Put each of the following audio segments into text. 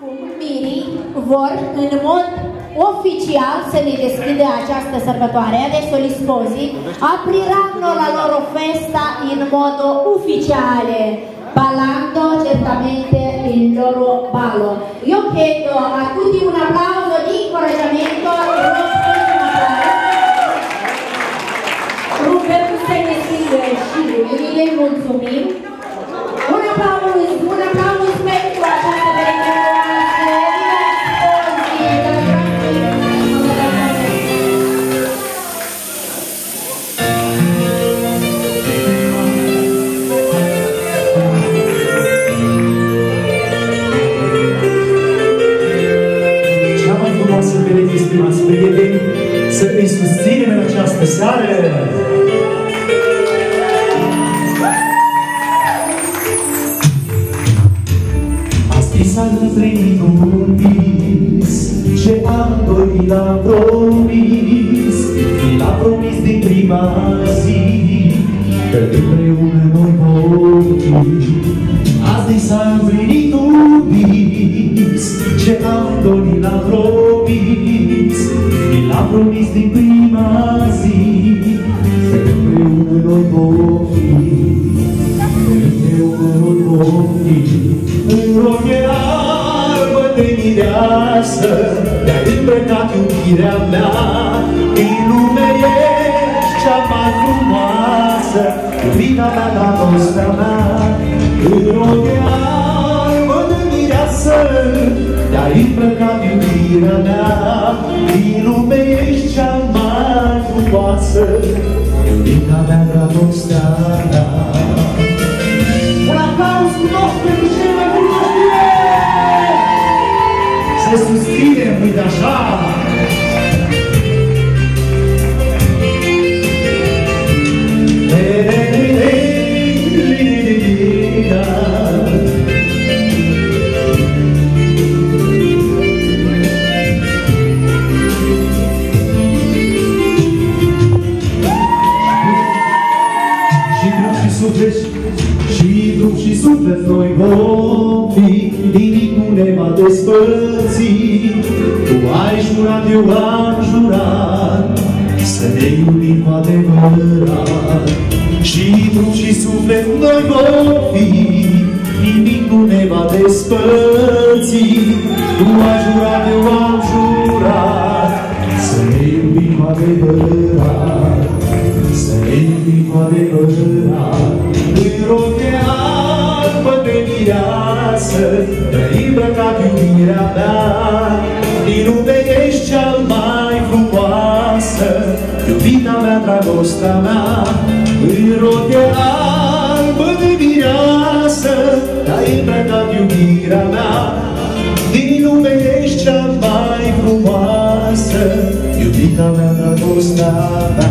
Acum mirii vor în mod oficial să ne deschidă această sărbătoare. Adesso gli sposi apriranno la loro festa in modo ufficiale, ballando certamente il loro ballo. Io chiedo a tutti un applauso di incoraggiamento e uno spazio să ne scrie și mulțumim. Stimați prieteni, să îi susținem în această seară. Astăzi s-a împlinit un vis Ce am dorit l-a promis. L-a promis din prima zi Că împreună noi vom fi Astăzi s-a împlinit un vis Ce am dorit l-a promis L-a promis din prima zi Că împreună noi vom fi. Împreună noi vom fi. În rochea albă de mireasă Te-ai îmbrăcat iubirea mea. Din lume ești cea mai frumoasă Iubita mea, dragostea mea. În rochea albă de mireasă Te-ai îmbrăcat iubirea mea. Din lume ești cea mai frumoasă. Iubita mea, dragostea mea. Un aplauz cu toți pentru cei mai frumoși Să susținem, uite așa! Și trup și suflet noi vom fi, nimic nu ne va despărți. Tu ai jurat, eu am jurat, să ne iubim cu adevărat. Să ne iubim cu adevărat Îi rog de albă de mireasă Te-ai îmbrăcat iubirea mea Din lume ești cea mai frumoasă Iubita mea, dragostea mea Îi rog de albă de mireasă Te-ai îmbrăcat iubirea mea. Din lume ești cea mai frumoasă Iubita mea, dragostea mea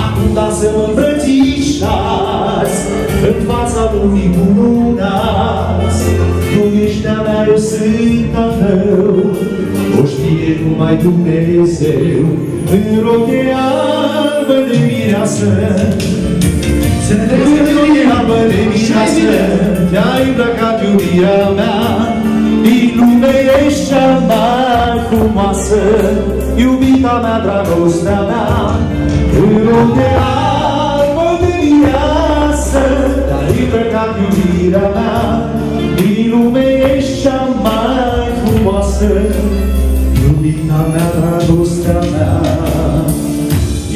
Acum da să mă îmbrățișați în fața lumii cununați. Tu ești de-a mea, eu sunt al tău, o știe numai Dumnezeu. În roche albă de mireasă, să ne dezvăluim apă de mireasă, Te-ai îmbrăcat iubirea mea, Din lume ești cea mai frumoasă, inima mea, dragostea mea. În loc de albă de viață Dar îmbrăcat iubirea mea. Din lume ești cea mai frumoasă Iubita mea, dragostea mea.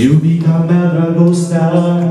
Iubita mea, dragostea mea